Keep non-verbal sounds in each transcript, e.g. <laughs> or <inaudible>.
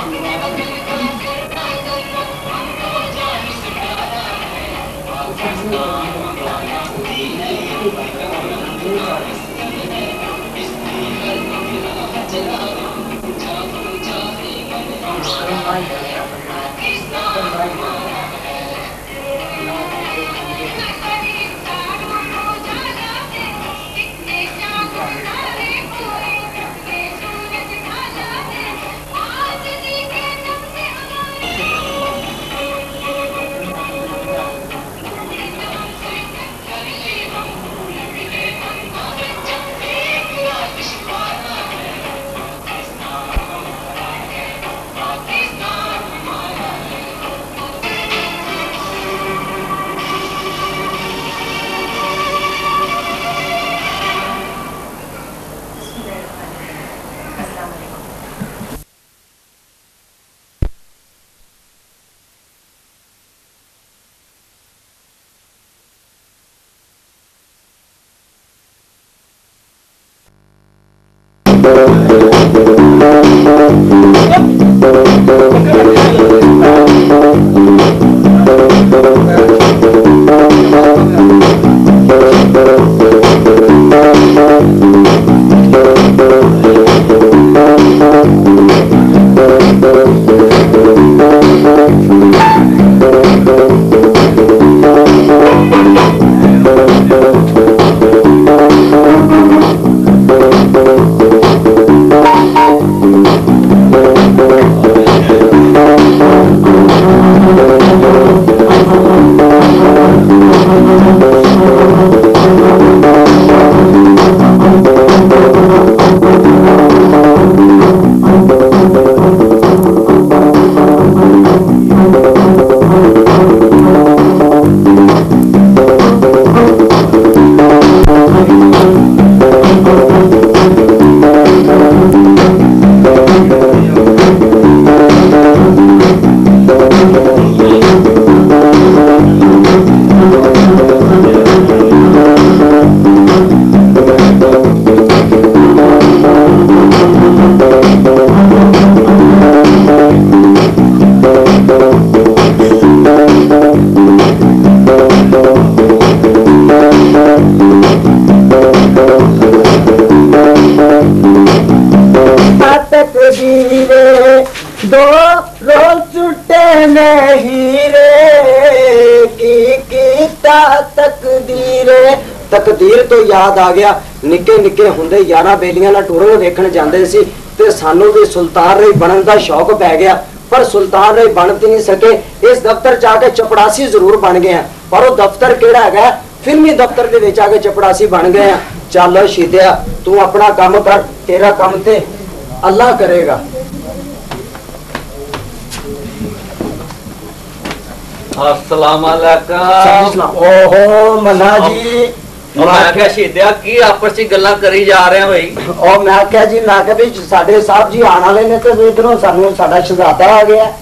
ਤਕਦੀਰੇ Gracias. ਤਕਦੀਰੇ ਤੋਂ ਯਾਦ ਆ ਗਿਆ। ਨਿੱਕੇ ਨਿੱਕੇ ਹੁੰਦੇ ਯਾਰਾਂ ਬੇਲੀਆਂ ਨਾਲ ਟੂਰਾਂ ਵੇਖਣ ਜਾਂਦੇ ਸੀ ਤੇ ਸਾਨੂੰ ਵੀ ਸੁਲਤਾਨ ਰਹੀ ਬਣਨ ਦਾ ਸ਼ੌਕ ਪੈ ਗਿਆ। ਪਰ ਸੁਲਤਾਨ ਰਹੀ ਬਣ ਤੇ ਨਹੀਂ ਸਕੇ। ਇਸ ਦਫ਼ਤਰ ਚ ਆ ਕੇ ਚਪੜਾਸੀ ਜ਼ਰੂਰ ਬਣ ਗਏ ਆ। ਪਰ ਉਹ ਦਫ਼ਤਰ ਕਿਹੜਾ ਹੈਗਾ? ਫਿਲਮੀ ਦਫ਼ਤਰ ਦੇ ਵਿੱਚ ਆ ਕੇ ਚਪੜਾਸੀ ਬਣ ਗਏ ਆ। ਚੱਲ ਸ਼ੀਦਿਆ ਤੂੰ ਆਪਣਾ ਕੰਮ ਕਰ ਤੇਰਾ ਕੰਮ ਤੇ ਅੱਲਾ ਕਰੇਗਾ। ਅਸਲਾਮ ਅਲੈਕਮ। ਓਹੋ ਮਨਾ ਜੀ। ਮੈਂ ਕਿਹਾ ਸ਼ਹੀਦਿਆ ਕੀ ਆਪਸ ਵਿੱਚ ਗੱਲਾਂ ਕਰੀ ਜਾ ਰਹੇ ਬਈ? ਉਹ ਮੈਂ ਕਿਹਾ ਜੀ ਮੈਂ ਕਿਹਾ ਵੀ ਸਾਡੇ ਸਾਹਿਬ ਜੀ ਆਣ ਵਾਲੇ ਨੇ ਤੇ ਇਧਰੋਂ ਸਾਨੂੰ ਸਾਡਾ ਸ਼ਹਜ਼ਾਦਾ ਆ ਗਿਆ।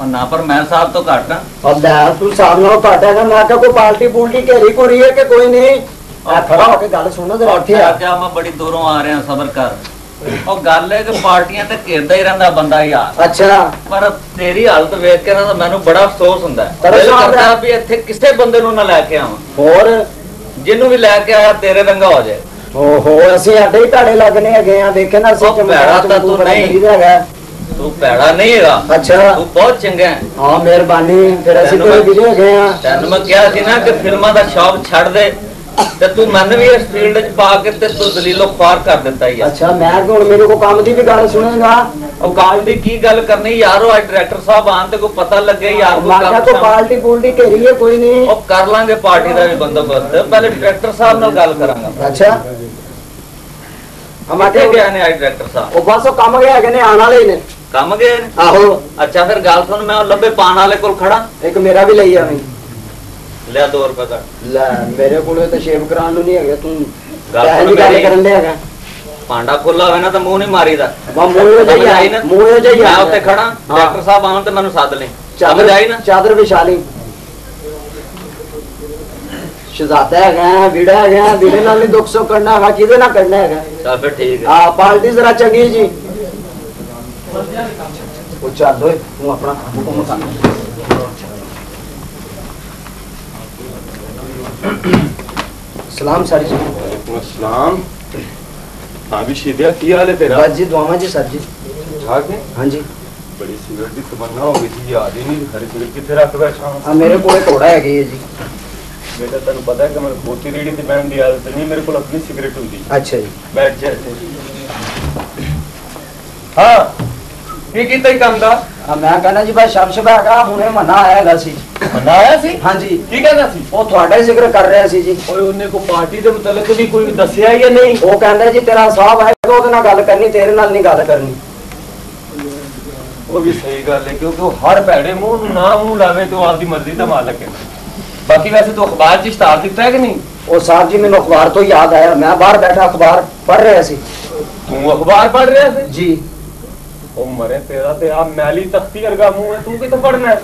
ਉਹ ਨਾ ਪਰ ਮੈਂ ਸਾਹਿਬ ਤੋਂ ਘੱਟ ਆ। ਔਰ ਲੈ ਤੂੰ ਸਾਹਿਬ ਨਾਲ ਘੱਟ ਹੈਗਾ। ਮੈਂ ਕੋਈ ਪਾਰਟੀ ਪੂਲਟੀ ਘੇਰੀ ਕੋਰੀ ਹੈ ਕਿ ਕੋਈ ਨਹੀਂ? ਆ ਖੜਾ ਹੋ ਕੇ ਗੱਲ ਸੁਣੋ ਤੇ ਇੱਥੇ ਆ ਕਿਹਾ ਮੈਂ ਬੜੀ ਦੂਰੋਂ ਆ ਰਿਹਾ ਸਬਰ ਕਰ। ਉਹ ਗੱਲ ਹੈ ਕਿ ਪਾਰਟੀਆਂ ਤੇ ਘਿਰਦਾ ਹੀ ਰਹਿੰਦਾ ਬੰਦਾ ਯਾਰ। ਅੱਛਾ। ਪਰ ਤੇਰੀ ਹਾਲਤ ਵੇਖ ਕੇ ਨਾ ਮੈਨੂੰ ਬੜਾ ਅਫਸੋਸ ਹੁੰਦਾ। ਹੈ ਕਰਦਾ ਵੀ ਇੱਥੇ ਕਿਸੇ ਬੰਦੇ ਨੂੰ ਨਾ ਲੈ ਕੇ ਆਵਾਂ। ਹੋਰ? ਜਿਹਨੂੰ ਵੀ ਲੈ ਕੇ ਆਇਆ ਤੇਰੇ ਰੰਗਾ ਹੋ ਜਾਏ। ਓਹੋ ਅਸੀਂ ਅੱਡੇ ਹੀ ਢਾੜੇ ਲੱਗਨੇ ਹੈਗੇ ਆ ਦੇਖੇ ਨਾ ਅਸੀਂ ਉਹ ਭੈੜਾ ਤਾਂ ਤੂੰ ਨਹੀਂ। ਹੈਗਾ। ਤੂੰ ਭੈੜਾ ਨਹੀਂ ਹੈਗਾ। ਅੱਛਾ। ਤੂੰ ਬਹੁਤ ਚੰਗਾ ਹੈ। ਹਾਂ ਮਿਹਰਬਾਨੀ। ਫਿਰ ਅਸੀਂ ਮੈਂ- ਵੀਰੇ ਹੈਗੇ ਆ। ਤੈਨੂੰ ਮੈਂ ਕਿਹਾ ਸੀ ਨਾ ਕਿ ਫਿਲਮਾਂ ਦਾ ਸ਼ੌਕ ਛੱਡ ਦੇ। ਤੇ ਤੂੰ ਮਨ ਵੀ ਇਸ ਫੀਲਡ 'ਚ ਪਾ ਕੇ ਤੇ ਤੂੰ ਦਲੀਲੋ ਖਾਰ ਕਰ ਦਿੱਤਾ ਆ। ਅੱਛਾ ਮੈਂ ਕਿ ਹੁਣ ਮੇਰੇ ਕੋ ਕੰਮ ਦੀ ਵੀ ਗੱਲ ਸੁਣੇਗਾ। ਉਹ ਕਾਲ ਦੀ ਕੀ ਗੱਲ ਕਰਨੀ? ਯਾਰੋ ਅੱਜ ਡਾਇਰੈਕਟਰ ਸਾਹਿਬ ਆਣ ਤੇ ਕੋਈ ਪਤਾ ਲੱਗੇ ਯਾਰ ਕਿਹਾ ਕੰਮ ਕੋ ਪਾਰਟੀ ਪੂਲਟੀ ਘੇਰੀ ਹੈ ਕੋਈ ਨਹੀਂ। ਉਹ ਕਰ ਲਾਂਗੇ ਪਾਰਟੀ ਦਾ ਵੀ ਬੰਦੋਬਸਤ। ਪਹਿਲੇ ਡਾਇਰੈਕਟਰ ਸਾਹਿਬ ਨਾਲ ਗੱਲ ਕਰਾਂਗਾ। ਅੱਛਾ। ਹਮਾਰੇ ਗਏ ਨੇ ਅੱਜ ਡਾਇਰੈਕਟਰ ਸਾਹਿਬ? ਉਹ ਬਸ ਉਹ ਕੰਮ ਗਏ ਹੈਗੇ ਨੇ ਆਣ ਵਾਲੇ ਨੇ। ਕੰਮ ਗਏ ਨੇ? ਆਹੋ। ਅੱਛਾ ਫਿਰ ਗੱਲ ਸੁਣ ਮੈਂ ਉਹ ਲੱਭੇ ਪਾਣ ਵਾਲੇ ਕੋਲ ਖੜਾ ਇੱਕ ਮੇਰਾ ਵੀ ਲਈ ਆਵੀਂ ਲਿਆ 2 ਰੁਪਏ ਦਾ। ਲੈ ਮੇਰੇ ਕੋਲੇ ਤਾਂ ਸ਼ੇਵ ਕਰਾਉਣ ਨੂੰ ਨਹੀਂ ਹੈਗਾ ਤੂੰ ਗੱਲ ਪੈਸੇ ਸੁਣ ਦੀ ਗੱਲ ਮੇਰੀ। ਕਰਨ ਦੇ ਹੈਗਾ। ਭਾਂਡਾ ਖੁੱਲਾ ਹੋਵੇ ਨਾ ਤਾਂ ਮੂੰਹ ਨਹੀਂ ਮਾਰੀਦਾ। ਮੈਂ ਮੂੰਹ ਵਿੱਚ ਸਮਝ ਆਈ ਜਾਈ ਨਾ? ਮੂੰਹ ਵਿੱਚ ਜਾਈ ਮੈਂ ਉੱਤੇ ਖੜਾ ਡਾਕਟਰ ਸਾਹਿਬ ਆਉਣ ਤੇ ਮੈਨੂੰ ਸੱਦ ਲੈ। ਸਮਝ ਆਈ ਨਾ? ਚਾਦਰ ਵਿਛਾ ਲਈ। ਸ਼ਹਜ਼ਾਦਾ ਹੈਗਾ ਵੀੜਾ ਹੈਗਾ ਵੀੜੇ ਨਾਲ ਨਹੀਂ ਦੁੱਖ ਸੁੱਖ ਕਰਨਾ ਹੈਗਾ ਕਿਹਦੇ ਨਾਲ ਕਰਨਾ ਹੈਗਾ? ਚੱਲ ਫਿਰ ਠੀਕ ਹੈ। ਆ ਪਾਰਟੀ ਜ਼ਰਾ ਚੰਗੀ ਜੀ। ਉਹ ਚੱਲ ਓਏ ਤੂੰ ਆਪਣਾ ਹੁਕਮ ਕਰ। ਸਲਾਮ ਸਰ ਜੀ। ਸਲਾਮ। ਆਬੀ ਸ਼ੀਦਿਆ ਕੀ ਹਾਲ ਤੇਰਾ? ਬਾਜੀ ਜੀ ਸਰ ਜੀ। ਠਾਕ ਹੈ? ਹਾਂਜੀ। ਬੜੀ ਸਿਗਰਟ ਦੀ ਤਮੰਨਾ ਹੋ ਗਈ ਸੀ ਯਾਦ ਹੀ ਨਹੀਂ ਹਰੀ ਸਿਗਰਟ ਕਿੱਥੇ ਰੱਖਦਾ ਸ਼ਾਮ ਆ ਮੇਰੇ ਕੋਲੇ ਕੋੜਾ ਹੈਗੀ ਹੈ ਜੀ। ਬੇਟਾ ਤੈਨੂੰ ਪਤਾ ਹੈ ਕਿ ਮੈਨੂੰ ਖੋਤੀ ਰੇੜੀ ਤੇ ਬੈਣ ਦੀ ਆਦਤ ਨਹੀਂ ਮੇਰੇ ਕੋਲ ਆਪਣੀ ਸਿਗਰਟ ਹੁੰਦੀ ਅੱਛਾ ਜੀ। ਬੈਠ ਜਾ ਇੱਥੇ। ਹਾਂ ਕੀ ਕੀਤਾ ਹੀ ਕੰਮ ਮੈਂ ਕਹਿੰਦਾ ਜੀ ਬਸ ਸ਼ਬਸ਼ ਹੈਗਾ ਹੁਣੇ ਮਨਾ ਆਇਆ ਹੈਗਾ ਸੀ। ਬਣਾਇਆ ਸੀ? ਹਾਂਜੀ। ਕੀ ਕਹਿੰਦਾ ਸੀ? ਉਹ ਤੁਹਾਡਾ ਹੀ ਜ਼ਿਕਰ ਕਰ ਰਿਹਾ ਸੀ ਜੀ। ਓਏ ਉਹਨੇ ਕੋ ਪਾਰਟੀ ਦੇ ਮੁਤਲਕ ਵੀ ਕੋਈ ਦੱਸਿਆ ਜਾਂ ਨਹੀਂ? ਉਹ ਕਹਿੰਦਾ ਜੀ ਤੇਰਾ ਸਾਹਬ ਆਏਗਾ ਉਹਦੇ ਨਾਲ ਗੱਲ ਕਰਨੀ ਤੇਰੇ ਨਾਲ ਨਹੀਂ ਗੱਲ ਕਰਨੀ। ਉਹ ਵੀ ਸਹੀ ਗੱਲ ਹੈ ਕਿਉਂਕਿ ਉਹ ਹਰ ਭੈੜੇ ਮੂੰਹ ਨੂੰ ਨਾ ਮੂੰਹ ਲਾਵੇ ਤੇ ਉਹ ਆਪਦੀ ਮਰਜ਼ੀ ਦਾ ਮਾਲਕ ਹੈ। ਬਾਕੀ ਵੈਸੇ ਤੂੰ ਅਖਬਾਰ 'ਚ ਇਸ਼ਤਾਰ ਦਿੱਤਾ ਹੈ ਕਿ ਨਹੀਂ? ਉਹ ਸਾਹਿਬ ਜੀ ਮੈਨੂੰ ਅਖਬਾਰ ਤੋਂ ਯਾਦ ਆਇਆ। ਮੈਂ ਬਾਹਰ ਬੈਠਾ ਅਖਬਾਰ ਪੜ੍ਹ ਰਿਹਾ ਸੀ। ਤੂੰ ਅਖਬਾਰ ਪੜ੍ਹ ਰਿਹਾ ਸੀ? ਜੀ। ਉਹ ਮਰੇ ਤੇਰਾ ਤੇ ਆ ਮੈਲੀ ਤਖਤੀ ਵਰਗਾ ਮੂੰਹ ਹੈ ਤੂੰ ਕਿੱਥੇ ਪੜਨਾ ਹੈ?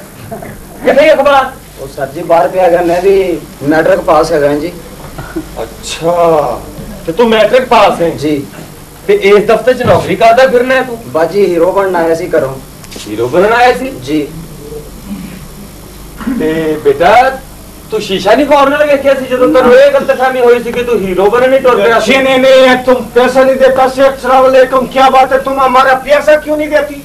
ਕਿੱਥੇ ਹੈ ਅਖਬਾਰ ਉਹ ਸਰ ਜੀ ਬਾਹਰ ਪਿਆ ਗਿਆ ਮੈਂ ਵੀ ਮੈਟ੍ਰਿਕ ਪਾਸ ਹੈਗਾ ਜੀ ਅੱਛਾ ਤੇ ਤੂੰ ਮੈਟ੍ਰਿਕ ਪਾਸ ਹੈ ਜੀ ਤੇ ਇਸ ਦਫ਼ਤਰ 'ਚ ਨੌਕਰੀ ਕਰਦਾ ਫਿਰਨਾ ਹੈ ਤੂੰ ਬਾਜੀ ਹੀਰੋ ਬਣਨ ਆਇਆ ਸੀ ਘਰੋਂ ਹੀਰੋ ਬਣਨ ਆਇਆ ਸੀ ਜੀ ਤੇ ਬੇਟਾ ਤੂੰ ਸ਼ੀਸ਼ਾ ਨਹੀਂ ਫੋਰਨ ਨਾਲ ਵੇਖਿਆ ਸੀ ਜਦੋਂ ਤੈਨੂੰ ਇਹ ਗਲਤਫਹਿਮੀ ਹੋਈ ਸੀ ਕਿ ਤੂੰ ਹੀਰੋ ਬਣਨ ਹੀ ਟੁਰ ਪਿਆ ਸੀ नहीं नहीं नहीं तुम पैसा नहीं देता शेख सलामकुम क्या बात है तुम हमारा पैसा क्यों नहीं देती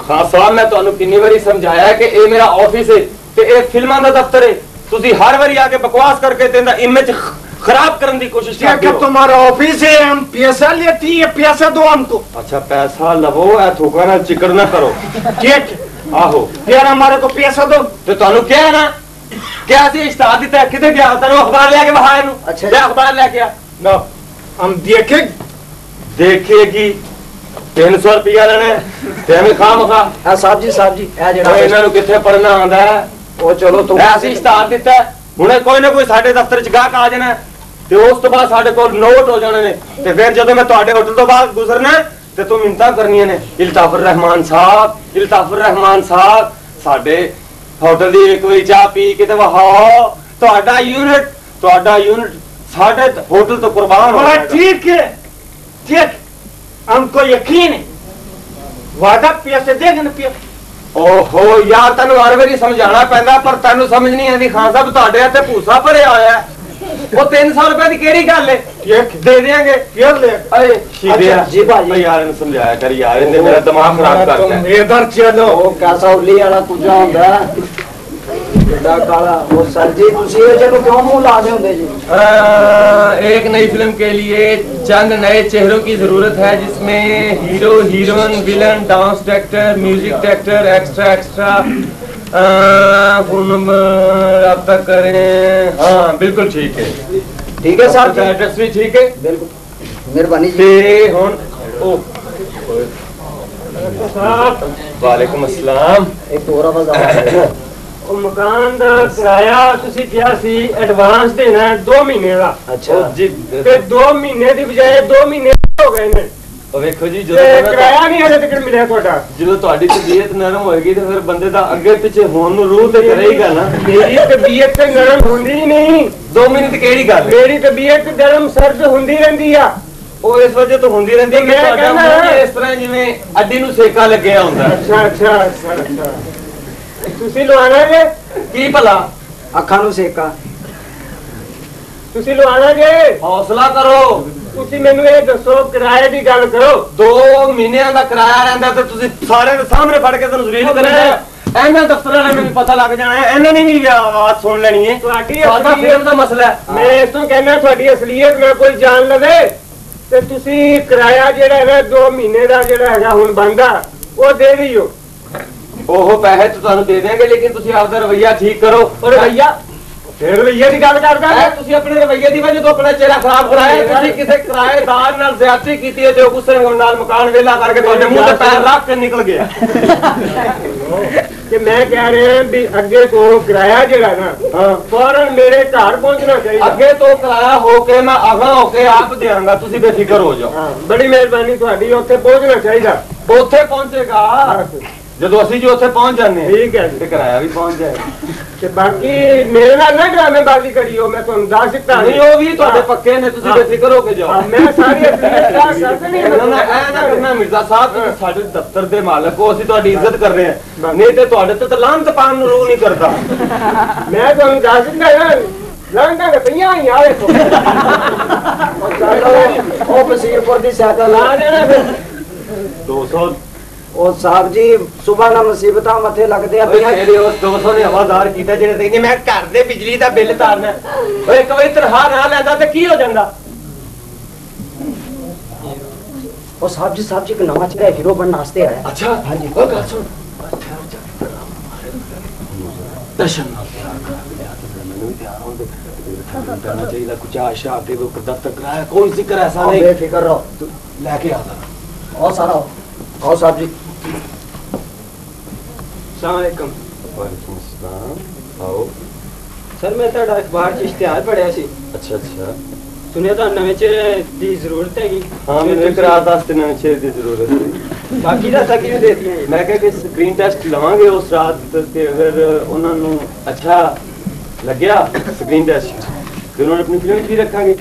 ਖਾਨ ਸਾਹਿਬ ਮੈਂ ਤੁਹਾਨੂੰ ਕਿੰਨੀ ਵਾਰੀ ਸਮਝਾਇਆ ਕਿ ਇਹ ਮੇਰਾ ਆਫਿਸ ਹੈ ਤੇ ਇਹ ਫਿਲਮਾਂ ਦਾ ਦਫ਼ਤਰ ਹੈ ਤੁਸੀਂ ਹਰ ਵਾਰੀ ਆ ਕੇ ਬਕਵਾਸ ਕਰਕੇ ਤੇ ਇਹਦਾ ਇਮੇਜ ਖਰਾਬ ਕਰਨ ਦੀ ਕੋਸ਼ਿਸ਼ क्या ਕਰਦੇ क्या ਹੋ तुम्हारा ऑफिस है हम पैसा लेती है पैसा दो हमको ਅੱਛਾ ਪੈਸਾ ਲਵੋ ਇਹ ਥੋਕਾ ਨਾਲ ਚਿਕੜ ਨਾ ਕਰੋ ठीक ਆਹੋ फिर हमारे को पैसा दो ਤੇ ਤੁਹਾਨੂੰ ਕਿਹਾ ਨਾ ਕਿਹਾ ਸੀ ਇਸ਼ਤਾਰ ਦਿੱਤਾ ਕਿਤੇ ਗਿਆ ਤੈਨੂੰ ਅਖਬਾਰ ਲੈ ਕੇ ਵਹਾ ਇਹਨੂੰ ਅੱਛਾ। ਲੈ ਅਖਬਾਰ ਲੈ ਕੇ ਆ ना हम देखे ਦੇਖੇਗੀ 300 ਰੁਪਇਆ ਲੈਣਾ ਹੈ, ਤੇ ਐਵੇਂ ਖਾਮ ਖਾ ਆ ਸਾਹਿਬ ਜੀ ਸਾਹਿਬ ਜੀ ਇਹ ਓਏ ਜਿਹੜਾ ਇਹਨਾਂ ਨੂੰ ਕਿੱਥੇ ਪੜਨਾ ਆਉਂਦਾ ਹੈ ਉਹ ਚਲੋ ਤੂੰ ਮੈਂ ਅਸੀਂ ਇਸ਼ਤਾਰ ਦਿੱਤਾ ਹੈ। ਹੁਣੇ ਕੋਈ ਨਾ ਕੋਈ ਸਾਡੇ ਦਫ਼ਤਰ ਚ ਗਾਹਕ ਆ ਜਾਣਾ ਹੈ, ਤੇ ਉਸ ਤੋਂ ਬਾਅਦ ਸਾਡੇ ਕੋਲ ਨੋਟ ਹੋ ਜਾਣੇ ਨੇ ਤੇ ਫਿਰ ਜਦੋਂ ਮੈਂ ਤੁਹਾਡੇ ਹੋਟਲ ਤੋਂ ਬਾਅਦ ਗੁਜ਼ਰਨਾ ਹੈ, ਤੇ ਤੂੰ ਮਿੰਤਾ ਕਰਨੀਆਂ ਨੇ ਇਲਤਾਫਰ ਰਹਿਮਾਨ ਸਾਹਿਬ ਇਲਤਾਫਰ ਰਹਿਮਾਨ ਸਾਹਿਬ ਸਾਡੇ ਹੋਟਲ ਦੀ ਇੱਕ ਵਾਰੀ ਚਾਹ ਪੀ ਕੇ ਤੇ ਵਹਾਓ ਤੁਹਾਡਾ ਯੂਨਿਟ ਤੁਹਾਡਾ ਯੂਨਿਟ ਸਾਡੇ ਹੋਟਲ ਤੋਂ ਕੁਰਬਾਨ ਹੋ बोला ਜਾਏਗਾ। ठीक है ठीक हमको यकीन है वादा पैसे देंगे ना पैसे ਓਹੋ ਯਾਰ ਤੈਨੂੰ ਹਰ ਵਾਰੀ ਸਮਝਾਉਣਾ ਪੈਂਦਾ ਪਰ ਤੈਨੂੰ ਸਮਝ ਨਹੀਂ ਆਉਂਦੀ। ਖਾਨ ਸਾਹਿਬ ਤੁਹਾਡੇ ਹੱਥੇ ਭੂਸਾ ਭਰਿਆ ਹੋਇਆ ਉਹ 300 ਰੁਪਏ ਦੀ ਕਿਹੜੀ ਗੱਲ ਏ? ਦੇ ਦੇਾਂਗੇ ਯਾਰ ਲੈ ਅਰੇ ਸ਼ੀਦਿਆ ਜੀ ਭਾਜੀ। ਯਾਰ ਇਹਨੂੰ ਸਮਝਾਇਆ ਕਰ ਯਾਰ ਇਹਨੇ ਮੇਰਾ ਦਿਮਾਗ ਖਰਾਬ ਕਰਤਾ। ਮੇਦਰ ਚਲੋ ਉਹ ਕਾਸਾ ਉੱਲੀ ਵਾਲਾ ਕੁਝਾ ਹੁੰਦਾ। ਕਿੱਡਾ ਕਾਲਾ ਉਹ ਸਰ ਜੀ ਤੁਸੀਂ ਇਹ ਜਿਹਨੂੰ ਕਿਉਂ ਮੂੰਹ ਲਾਦੇ ਹੁੰਦੇ ਜੀ अ, एक नई फिल्म के लिए चंद नए चेहरों की जरूरत है जिसमें hero heroine villain dance director music director extra extra phone number रब्ता करें हाँ बिल्कुल ठीक है ਠੀਕ ਹੈ ਸਾਹਿਬ आपका ਜੀ एड्रेस भी ठीक है ਬਿਲਕੁਲ ਮਿਹਰਬਾਨੀ ਜੀ ਤੇ ਹੁਣ ਉਹ ਵਾਲੇਕੁਮ ਅਸਲਾਮ ਇੱਕ ਹੋਰ ਆਵਾਜ਼ ਆ ਰਹੀ ਹੈ ਉਹ ਮਕਾਨ ਦਾ ਕਿਰਾਇਆ ਤੁਸੀਂ ਕਿਹਾ ਸੀ ਐਡਵਾਂਸ ਦੇਣਾ 2 ਮਹੀਨੇ ਦਾ। ਅੱਛਾ। ਜੀ ਤੇ 2 ਮਹੀਨੇ ਦੀ ਬਜਾਏ 2 ਮਹੀਨੇ ਹੋ ਗਏ ਨੇ। ਉਹ ਵੇਖੋ ਜੀ ਜਦੋਂ ਕਿਰਾਇਆ ਨਹੀਂ ਹਲੇ ਤੱਕ ਮਿਲਿਆ ਤੁਹਾਡਾ। ਜਦੋਂ ਤੁਹਾਡੀ ਤਬੀਅਤ ਨਰਮ ਹੋਏਗੀ ਤੇ ਫਿਰ ਬੰਦੇ ਦਾ ਅੱਗੇ ਪਿੱਛੇ ਹੋਣ ਨੂੰ ਰੂਹ ਤੇ ਕਰੇਗਾ ਨਾ ਮੇਰੀ ਤਬੀਅਤ ਤੇ ਨਰਮ ਹੁੰਦੀ ਹੀ ਨਹੀਂ। 2 ਮਿੰਟ ਕਿਹੜੀ ਗੱਲ ਮੇਰੀ ਤਬੀਅਤ ਗਰਮ ਸਰਦ ਹੁੰਦੀ ਰਹਿੰਦੀ ਆ। ਉਹ ਇਸ ਵਜ੍ਹਾ ਤੋਂ ਹੁੰਦੀ ਰਹਿੰਦੀ ਕਿ ਤੁਹਾਡਾ ਇਸ ਤਰ੍ਹਾਂ ਜਿਵੇਂ ਅੱਡੀ ਨੂੰ ਸੇਕਾ ਲੱਗਿਆ ਹੁੰਦਾ। ਅੱਛਾ ਅੱਛਾ ਅੱਛਾ। ਤੁਸੀਂ ਲਵਾਣਾ ਜੇ? ਕੀ ਭਲਾ? ਅੱਖਾਂ ਨੂੰ ਸੇਕਾ। ਤੁਸੀਂ ਲਵਾਣਾ ਜੇ? ਹੌਸਲਾ ਕਰੋ। ਤੁਸੀਂ ਮੈਨੂੰ ਇਹ ਦੱਸੋ ਕਿਰਾਏ ਦੀ ਗੱਲ ਕਰੋ। 2 ਮਹੀਨਿਆਂ ਦਾ ਕਿਰਾਇਆ ਰਹਿੰਦਾ ਤੇ ਤੁਸੀਂ ਸਾਰਿਆਂ ਦੇ ਸਾਹਮਣੇ ਫੜ ਕੇ ਤੁਹਾਨੂੰ ਜ਼ਰੀਰ ਕਰਨਾ ਇਹਨਾਂ ਦਫ਼ਤਰਾਂ ਨੂੰ ਵੀ ਪਤਾ ਲੱਗ ਜਾਣਾ ਹੈ। ਇਹਨਾਂ ਨੇ ਵੀ ਆਵਾਜ਼ ਸੁਣ ਲੈਣੀ ਹੈ। ਤੁਹਾਡੀ ਸਾਡਾ ਫੇਰ ਦਾ ਮਸਲਾ ਹੈ। ਮੈਂ ਇਸ ਤੋਂ ਕਹਿੰਦਾ ਤੁਹਾਡੀ ਅਸਲੀਅਤ ਨਾ ਕੋਈ ਜਾਣ ਲਵੇ। ਤੇ ਤੁਸੀਂ ਕਿਰਾਇਆ ਜਿਹੜਾ ਹੈਗਾ 2 ਮਹੀਨੇ ਦਾ ਜਿਹੜਾ ਹੈਗਾ ਹੁਣ ਬੰਦਾ ਉਹ ਦੇ ਦਿਓ। ਉਹ ਪੈਸੇ ਤਾਂ ਤੁਹਾਨੂੰ ਦੇ ਦੇਣਗੇ ਲੇਕਿਨ ਤੁਸੀਂ ਆਪਦਾ ਰਵਈਆ ਠੀਕ ਕਰੋ ਉਹ ਰਵਈਆ ਫਿਰ ਰਵਈਏ ਦੀ ਗੱਲ ਕਰਦਾ ਇਹ ਤੁਸੀਂ ਆਪਣੇ ਰਵਈਏ ਦੀ ਵਜ੍ਹਾ ਤੋਂ ਆਪਣਾ ਚਿਹਰਾ ਖਰਾਬ ਕਰਾਇਆ ਤੁਸੀਂ ਕਿਸੇ ਕਿਰਾਏਦਾਰ ਨਾਲ ਜ਼ਿਆਦਤੀ ਕੀਤੀ ਹੈ ਤੇ ਉਹ ਗੁੱਸੇ ਨਾਲ ਮਕਾਨ ਵੇਲਾ ਕਰਕੇ ਤੁਹਾਡੇ ਮੂੰਹ ਤੇ ਪੈਰ ਰੱਖ ਕੇ ਨਿਕਲ ਗਿਆ ਕਿ ਮੈਂ ਕਹਿ ਰਿਹਾ ਵੀ ਅੱਗੇ ਤੋਂ ਕਿਰਾਇਆ ਜਿਹੜਾ ਨਾ ਹਾਂ ਫੌਰਨ ਮੇਰੇ ਘਰ ਪਹੁੰਚਣਾ ਚਾਹੀਦਾ ਅੱਗੇ ਤੋਂ ਕਿਰਾਇਆ ਹੋ ਕੇ ਮੈਂ ਅਗਾ ਹੋ ਕੇ ਆਪ ਦੇਵਾਂਗਾ ਤੁਸੀਂ ਬੇਫਿਕਰ ਹੋ ਜਾਓ ਹਾਂ ਬੜੀ ਮਿਹਰਬਾਨੀ ਤੁਹਾਡੀ ਉੱਥੇ ਪਹੁੰਚਣਾ ਚਾਹੀਦਾ ਉੱਥੇ ਪਹੁੰਚੇਗਾ ਜਦੋਂ ਅਸੀਂ ਜੀ ਉੱਥੇ ਪਹੁੰਚ ਜਾਂਦੇ ਹਾਂ ਠੀਕ ਹੈ ਜੀ। ਤੇ ਕਿਰਾਇਆ ਵੀ ਪਹੁੰਚ ਜਾਏਗਾ। ਤੇ ਬਾਕੀ ਮੇਰੇ ਨਾਲ ਨਾ ਡਰਾਮੇਬਾਜ਼ੀ ਕਰਿਓ ਮੈਂ ਤੁਹਾਨੂੰ ਦੱਸ ਦਿੱਤਾ ਨਹੀਂ ਉਹ ਵੀ ਤੁਹਾਡੇ ਪੱਕੇ ਨੇ ਤੁਸੀਂ ਬੇਫਿਕਰ ਹੋ ਕੇ ਜਾਓ। ਮੈਂ ਸਾਰੀ ਅਸਲੀਅਤ ਦਾ ਸੱਚ ਨਹੀਂ ਨਾ ਨਾ ਐ ਨਾ ਕਰਨਾ ਮਿਰਜ਼ਾ ਸਾਹਿਬ ਤੁਸੀਂ ਸਾਡੇ ਦਫ਼ਤਰ ਦੇ ਮਾਲਕ ਹੋ ਅਸੀਂ ਤੁਹਾਡੀ ਇੱਜ਼ਤ ਕਰ ਰਹੇ ਹਾਂ। ਨਹੀਂ ਤੇ ਤੁਹਾਡੇ ਤੇ ਤਾਂ ਲਾਂਤ ਪਾਣ ਨੂੰ ਰੂਹ ਨਹੀਂ ਕਰਦਾ। ਮੈਂ ਤੁਹਾਨੂੰ ਦੱਸ ਦਿੱਤਾ ਯਾਰ ਲੰਗਾ ਕੇ ਪਈਆਂ ਹੀ ਆ ਵੇਖੋ। ਉਹ ਬਸੀਰਪੁਰ ਦੀ ਸਾਈਕਲ ਲਾ ਆ ਦੇਣਾ ਫਿਰ। 200 ਉਹ ਸਾਹਿਬ ਜੀ ਸਵੇਰ ਨਾਲ ਮੁਸੀਬਤਾਂ ਮੱਥੇ ਲੱਗਦੇ ਆ ਪਈਆਂ ਮੇਰੇ ਉਸ 200 ਨੇ ਹਵਾਦਾਰ ਕੀਤਾ ਜਿਹੜੇ ਕਹਿੰਦੇ ਮੈਂ ਘਰ ਦੇ ਬਿਜਲੀ ਦਾ ਬਿੱਲ ਤਾਰਨਾ ਓਏ ਇੱਕ ਵਾਰੀ ਤਨਖਾਹ ਨਾ ਲੈਂਦਾ ਤੇ ਕੀ ਹੋ ਜਾਂਦਾ? ਉਹ ਸਾਹਿਬ ਜੀ ਸਾਹਿਬ ਜੀ ਇੱਕ ਨਵਾਂ ਚਿਹਰਾ ਹੀਰੋ ਬਣਨ ਵਾਸਤੇ ਆਇਆ। ਅੱਛਾ ਹਾਂਜੀ। ਉਹ ਗੱਲ ਸੁਣ। ਦਰਸ਼ਨ ਨਾਲ ਪਿਆਰ ਕਰ ਲਿਆ ਤੇ ਮੈਨੂੰ ਵੀ ਤਿਆਰ ਹੋਣ ਦੇ ਕਰਨਾ ਚਾਹੀਦਾ ਕੁਝ ਆਸ਼ਾ ਕੇ ਉਹ ਦਫ਼ਤਰ ਕਰਾਇਆ ਕੋਈ ਜ਼ਿਕਰ ਐਸਾ ਨਹੀਂ। ਬੇਫਿਕਰ ਰਹੋ। ਤੂੰ ਲੈ ਕੇ ਆ ਜਾ। ਆਓ ਸਾਰਾ ਆਓ ਸਾਹਿਬ ਜੀ। ਸਲਾਮੁਅਲੈਕਮ ਵਾਲੇਕੁਮ ਸਲਾਮ ਆਓ। ਸਰ ਮੈਂ ਤੁਹਾਡਾ ਅਖਬਾਰ 'ਚ ਇਸ਼ਤਿਹਾਰ ਪੜਿਆ ਸੀ। ਅੱਛਾ ਅੱਛਾ। ਸੁਣਿਆ ਤੁਹਾਨੂੰ ਨਵੇਂ ਚਿਹਰੇ ਦੀ ਜ਼ਰੂਰਤ ਹੈਗੀ। ਹਾਂ ਮੈਨੂੰ ਇੱਕ ਰਾਤ ਵਾਸਤੇ ਨਵੇਂ ਚਿਹਰੇ ਦੀ ਜ਼ਰੂਰਤ ਹੈ। ਬਾਕੀ ਦਾ ਤਾਂ ਕਿਵੇਂ ਦੇਤੀਆਂ ਮੈਂ ਕਿਹਾ ਕਿ ਸਕਰੀਨ ਟੈਸਟ ਲਵਾਂਗੇ ਉਸ ਰਾਤ ਤੇ ਅਗਰ ਉਹਨਾਂ ਨੂੰ ਅੱਛਾ ਲੱਗਿਆ ਸਕਰੀਨ ਟੈਸਟ ਤੇ ਉਹਨਾਂ ਨੂੰ ਆਪਣੀ ਫਿਲਮ ਵੀ ਰੱਖਾਂਗੇ।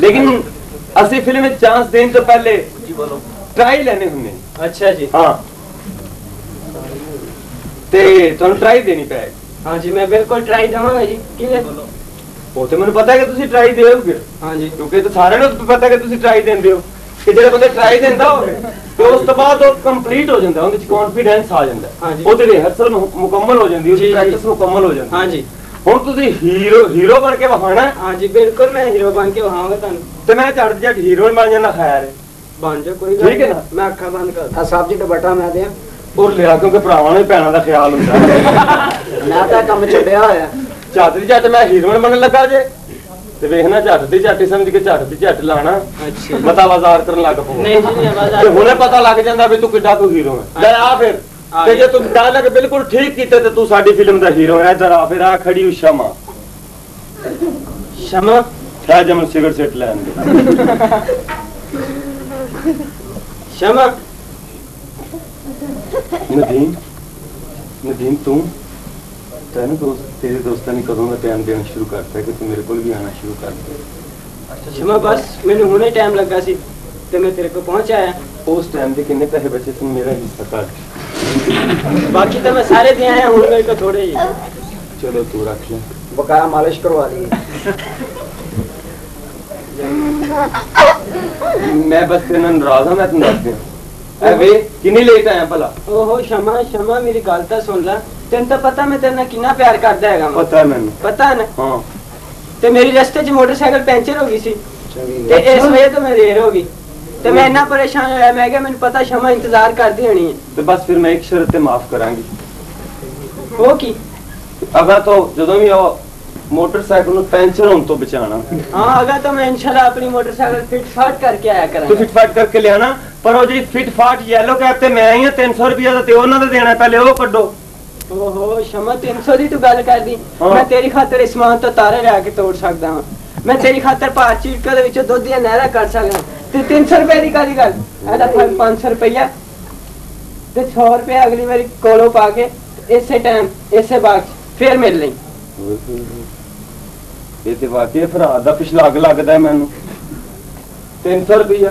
ਲੇਕਿਨ ਅਸੀਂ ਫਿਲਮ ਵਿੱਚ ਚਾਂਸ ਦੇਣ ਤੋਂ ਪਹਿਲੇ ਜੀ ਬੋਲੋ। ਟਰਾਈ ਲੈਣੇ ਹੁੰਦੇ। ਅੱਛਾ ਜੀ। ਹਾਂ। ਤੇ ਤੁਹਾਨੂੰ ਟਰਾਈ ਦੇਣੀ ਪਏਗੀ ਹਾਂਜੀ ਮੈਂ ਬਿਲਕੁਲ ਟਰਾਈ ਦਵਾਂਗਾ ਜੀ। ਕਿਵੇਂ? ਉਹ ਤੇ ਮੈਨੂੰ ਪਤਾ ਹੈ ਕਿ ਤੁਸੀਂ ਟਰਾਈ ਦਿਓਗੇ। ਹਾਂਜੀ। ਕਿਉਂਕਿ ਤਾਂ ਸਾਰਿਆਂ ਨੂੰ ਪਤਾ ਹੈ ਕਿ ਤੁਸੀਂ ਟਰਾਈ ਦਿੰਦੇ ਹੋ। ਕਿ ਜਿਹੜੇ ਬੰਦੇ ਟਰਾਈ ਦਿੰਦਾ ਹੋਵੇ ਤੇ ਉਸ ਤੋਂ ਬਾਅਦ ਉਹ ਕੰਪਲੀਟ ਹੋ ਜਾਂਦਾ ਉਹਦੇ ਚ ਕੌਨਫੀਡੈਂਸ ਆ ਜਾਂਦਾ। ਹਾਂਜੀ। ਉਹਦੀ ਰਿਹਰਸਲ ਮੁਕੰਮਲ ਹੋ ਜਾਂਦੀ ਜੀ, ਉਹਦੀ ਜੀ। ਪ੍ਰੈਕਟਿਸ ਮੁਕੰਮਲ ਹੋ ਜਾਂਦੀ। ਹਾਂਜੀ। ਹੁਣ ਤੁਸੀਂ ਹੀਰੋ ਹੀਰੋ ਬਣ ਕੇ ਵਹਾਣਾ ਹੈ, ਹਾਂਜੀ ਬਿਲਕੁਲ ਮੈਂ ਹੀਰੋ ਬਣ ਕੇ ਵਹਾਂਗਾ ਤੁਹਾਨੂੰ। ਤੇ ਮੈਂ ਝੜ ਝੜ ਹੀਰੋ ਬਣ ਜਾਂਦਾ ਖੈਰ। ਬਣ ਜਾ ਕੋਈ ਠੀਕ ਹੈ ਨਾ? ਮੈਂ ਅੱਖਾਂ ਬੰਦ ਕਰ ਆ ਸਾਹਿਬ ਜੀ ਦੁਪੱਟਾ ਮੈਂ ਦਿਆਂ। ਉਹ ਲਿਆ ਕਿਉਂਕਿ ਭਰਾਵਾਂ ਨੂੰ ਭੈਣਾਂ ਦਾ ਖਿਆਲ ਹੁੰਦਾ। ਹੈ। ਮੈਂ ਤਾਂ ਕੰਮ ਛੱਡਿਆ ਹੋਇਆ। ਝੱਟ ਦੀ ਝੱਟ ਮੈਂ ਹੀਰੋ ਬਣਨ ਲੱਗਾ ਜੇ। ਤੇ ਵੇਖਣਾ ਝੱਟ ਦੀ ਝੱਟ ਹੀ ਸਮਝ ਕੇ ਝੱਟ ਦੀ ਝੱਟ ਲਾਣਾ। ਅੱਛਾ। ਮਤਾ ਬਾਜ਼ਾਰ ਕਰਨ ਲੱਗ ਪਊ। ਨਹੀਂ ਜੀ ਨਹੀਂ ਆਵਾਜ਼ ਤੇ ਹੁਣੇ ਪਤਾ ਲੱਗ ਜਾਂਦਾ ਵੀ ਤੂੰ ਕਿੱਡਾ ਤੂੰ ਹੀਰੋ ਹੈ ਲੈ ਆ ਫਿਰ। ਤੇ। ਜੇ ਤੂੰ ਡਾਇਲੌਗ ਬਿਲਕੁਲ ਠੀਕ ਕੀਤੇ ਤੇ ਤੂੰ ਸਾਡੀ ਫਿਲਮ ਦਾ ਹੀਰੋ ਹੈ ਇੱਧਰ ਆ ਫਿਰ ਆ ਖੜੀ ਹੋਈ ਸ਼ਮਾ। ਸ਼ਮਾ? ਕਿਆ ਜਮਨ ਸਿਗਰਟ ਸੈਟ ਲੈਣ ਦੇ। <laughs> ਸ਼ਮਾ ਨਦੀਮ ਨਦੀਮ ਤੂੰ ਤੈਨੂੰ ਦੋਸਤ ਤੇਰੇ ਦੋਸਤਾਂ ਨੇ ਕਦੋਂ ਦਾ ਟਾਈਮ ਦੇਣਾ ਸ਼ੁਰੂ ਕਰਤਾ ਕਿ ਤੂੰ ਮੇਰੇ ਕੋਲ ਵੀ ਆਣਾ ਸ਼ੁਰੂ ਕਰ ਦੇ ਸ਼ਮਾ ਬਸ ਮੈਨੂੰ ਹੁਣੇ ਟਾਈਮ ਲੱਗਾ ਸੀ ਤੇ ਮੈਂ ਤੇਰੇ ਕੋਲ ਪਹੁੰਚ ਆਇਆ ਉਸ ਟਾਈਮ ਦੇ ਕਿੰਨੇ ਪੈਸੇ ਬਚੇ ਤੂੰ ਮੇਰਾ ਹਿੱਸਾ ਕੱਢ ਬਾਕੀ ਤਾਂ ਮੈਂ ਸਾਰੇ ਦੇ ਆਇਆ ਹੁਣ ਮੇਰੇ ਕੋਲ ਥੋੜੇ ਹੀ ਚਲੋ ਤੂੰ ਰੱਖ ਲੈ ਬਕਾਇਆ ਮਾਲਿਸ਼ ਕਰਵਾ ਲਈ ਮੈਂ ਬਸ ਤੇਰੇ ਨਾਲ ਨਾਰਾਜ਼ ਹਾਂ ਮੈਂ ਤੈਨੂੰ ਦੱਸ ਦਿਆਂ ਐ ਵੇ ਕਿੰਨੀ ਲੇਟ ਆਇਆ ਭਲਾ? ਓਹੋ ਸ਼ਮਾ ਸ਼ਮਾ ਮੇਰੀ ਗੱਲ ਤਾਂ ਸੁਣ ਲੈ। ਤੈਨੂੰ ਤਾਂ ਪਤਾ ਮੈਂ ਤੇਰੇ ਨਾਲ ਕਿੰਨਾ ਪਿਆਰ ਕਰਦਾ ਹੈਗਾ ਮੈਂ। ਪਤਾ ਮੈਨੂੰ। ਪਤਾ ਨਾ? ਹਾਂ। ਤੇ ਮੇਰੀ ਰਸਤੇ 'ਚ ਮੋਟਰਸਾਈਕਲ ਪੈਂਚਰ ਹੋ ਗਈ ਸੀ। ਤੇ। ਇਸ ਵਜ੍ਹਾ ਤੋਂ ਮੈਂ ਦੇਰ ਹੋ ਗਈ। ਤੇ ਮੈਂ ਇੰਨਾ ਪਰੇਸ਼ਾਨ ਹੋਇਆ ਮੈਂ ਕਿਹਾ ਮੈਨੂੰ ਪਤਾ ਸ਼ਮਾ ਇੰਤਜ਼ਾਰ ਕਰਦੀ ਹੋਣੀ ਹੈ। ਤੇ ਬਸ ਫਿਰ ਮੈਂ ਇੱਕ ਸ਼ਰਤ ਤੇ ਮਾਫ ਕਰਾਂਗੀ। ਉਹ ਕੀ? ਅਗਾ ਤੋਂ ਜਦੋਂ ਵੀ ਉਹ ਮੋਟਰਸਾਈਕਲ ਨੂੰ ਪੈਂਚਰ ਹੋਣ ਤੋਂ ਬਚਾਣਾ ਹਾਂ ਅਗਾ ਤਾਂ ਮੈਂ ਇਨਸ਼ਾਅੱਲਾ ਆਪਣੀ ਮੋਟਰਸਾਈਕਲ ਫਿਟ ਫਾਟ ਕਰਕੇ ਆਇਆ ਤੂੰ ਕਰਾਂਗਾ ਫਿਟ ਫਾਟ ਕਰਕੇ ਲਿਆਣਾ ਪਰ ਉਹ ਜਿਹੜੀ ਫਿਟ ਫਾਟ ਯੈਲੋ ਕੈਪ ਤੇ ਮੈਂ ਆਈ ਹਾਂ 300 ਰੁਪਏ ਦਾ ਤੇ ਉਹਨਾਂ ਦਾ ਦੇਣਾ ਪਹਿਲੇ ਉਹ ਕੱਢੋ। ਓਹੋ ਸ਼ਮਾ 300 ਦੀ ਤੂੰ ਗੱਲ ਕਰਦੀ। ਹਾਂ। ਮੈਂ ਤੇਰੀ ਖਾਤਰ ਇਸਮਾਨ ਤੋਂ ਤਾਰੇ ਲਿਆ ਕੇ ਤੋੜ ਸਕਦਾ ਹਾਂ। ਮੈਂ ਤੇਰੀ ਖਾਤਰ ਭਾਰ ਚੀਟਕਾ ਦੇ ਵਿੱਚੋਂ ਦੁੱਧ ਦੀਆਂ ਨਹਿਰਾਂ ਕੱਢ ਸਕਦਾ ਤੇ 300 ਰੁਪਏ ਦੀ ਕਾਦੀ ਗੱਲ ਇਹਦਾ 500 ਰੁਪਇਆ ਤੇ 100 ਰੁਪਏ ਅਗਲੀ ਵਾਰੀ ਕੋਲੋਂ ਪਾ ਕੇ ਇਸੇ ਟਾਈਮ ਇਸੇ ਬਾਗ 'ਚ ਫੇਰ ਮਿਲ ਲਈ। ਇਹ ਤੇ ਵਾਕਈ ਫਰਾਦ ਦਾ ਪਿਛਲਾਗ ਲੱਗਦਾ ਮੈਨੂੰ। 300 ਰੁਪਇਆ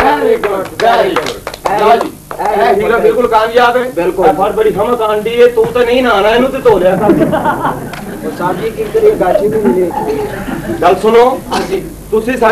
ਵੈਰੀ ਗੁੱਡ ਵੈਰੀ ਗੁੱਡ ਇਹ ਹੀਰਾ ਬਿਲਕੁਲ ਕਾਮਯਾਬ ਹੈ। ਬਿਲਕੁਲ। ਬਹੁਤ ਬੜੀ ਹਮਕ ਆਂਡੀ ਹੈ ਤੂੰ ਤਾਂ ਨਹੀਂ ਨਾਣਾ ਇਹਨੂੰ ਤੇ ਕਰ। ਉਹ ਸਾਹਿਬ ਜੀ ਕੀ ਕਰੀਏ ਗਾਚੀ ਵੀ ਮਿਲੀ ਗੱਲ ਸੁਣੋ ਤੁਸੀਂ ਸਾਡੇ